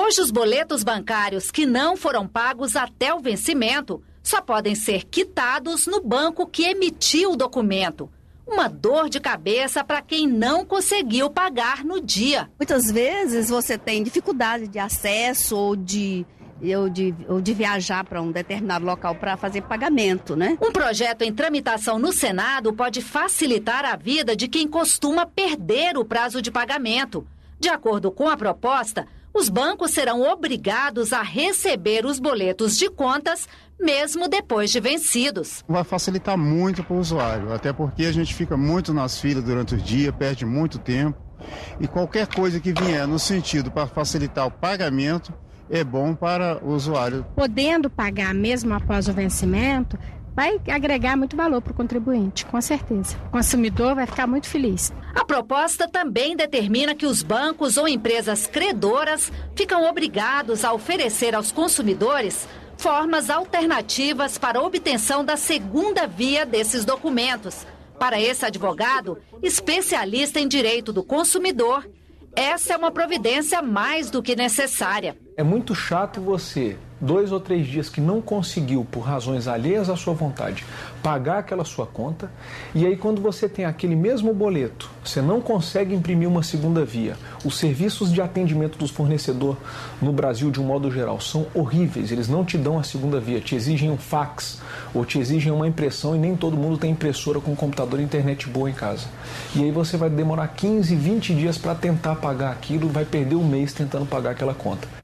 Hoje, os boletos bancários que não foram pagos até o vencimento só podem ser quitados no banco que emitiu o documento. Uma dor de cabeça para quem não conseguiu pagar no dia. Muitas vezes você tem dificuldade de acesso ou de ou de, ou de viajar para um determinado local para fazer pagamento, né? Um projeto em tramitação no Senado pode facilitar a vida de quem costuma perder o prazo de pagamento. De acordo com a proposta, os bancos serão obrigados a receber os boletos de contas mesmo depois de vencidos. Vai facilitar muito para o usuário, até porque a gente fica muito nas filas durante o dia, perde muito tempo. E qualquer coisa que vier no sentido para facilitar o pagamento é bom para o usuário. Podendo pagar mesmo após o vencimento, vai agregar muito valor para o contribuinte, com certeza. O consumidor vai ficar muito feliz. A proposta também determina que os bancos ou empresas credoras ficam obrigados a oferecer aos consumidores formas alternativas para obtenção da segunda via desses documentos. Para esse advogado, especialista em direito do consumidor, essa é uma providência mais do que necessária. É muito chato você dois ou três dias que não conseguiu, por razões alheias à sua vontade, pagar aquela sua conta, e aí quando você tem aquele mesmo boleto, você não consegue imprimir uma segunda via. Os serviços de atendimento dos fornecedor no Brasil, de um modo geral, são horríveis. Eles não te dão a segunda via, te exigem um fax ou te exigem uma impressão e nem todo mundo tem impressora com computador e internet boa em casa. E aí você vai demorar 15, 20 dias para tentar pagar aquilo, vai perder um mês tentando pagar aquela conta.